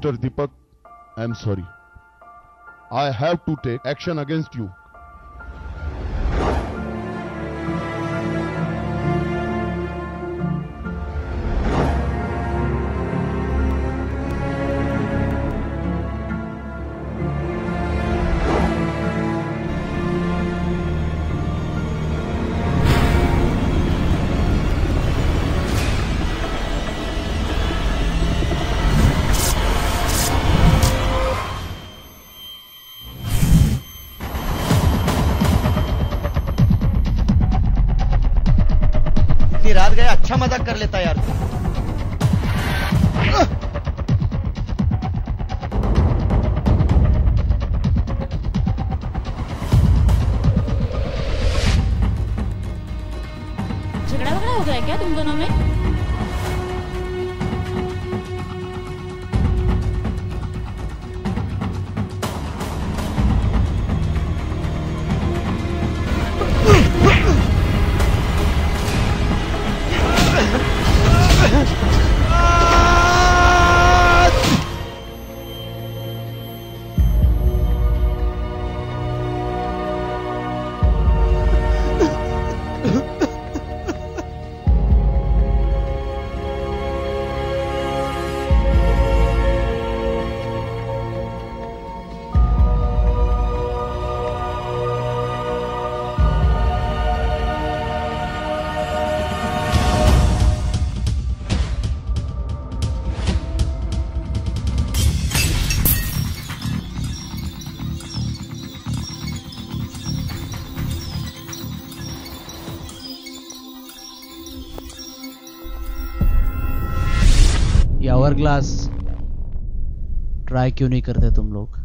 Mr. Deepak, I am sorry. I have to take action against you. इतनी रात गए अच्छा मज़ाक कर लेता यार। झगड़ा वगड़ा हो गया क्या तुम दोनों में? ये आवर ग्लास ट्राई क्यों नहीं करते तुम लोग?